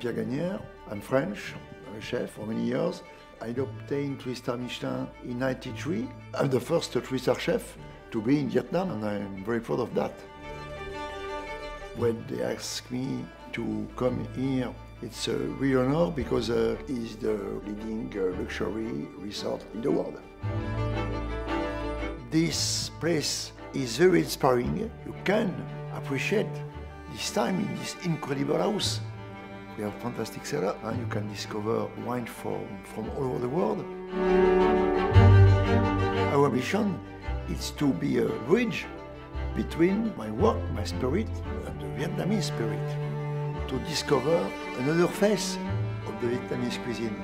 Jean-Pierre Gagnaire. I'm French. I'm a chef for many years. I obtained three-star Michelin in 93. I'm the first three-star chef to be in Vietnam and I'm very proud of that. When they asked me to come here, it's a real honor because uh, it's the leading uh, luxury resort in the world. This place is very inspiring. You can appreciate this time in this incredible house. We have fantastic cellar and you can discover wine from, from all over the world. Our mission is to be a bridge between my work, my spirit, and the Vietnamese spirit, to discover another face of the Vietnamese cuisine.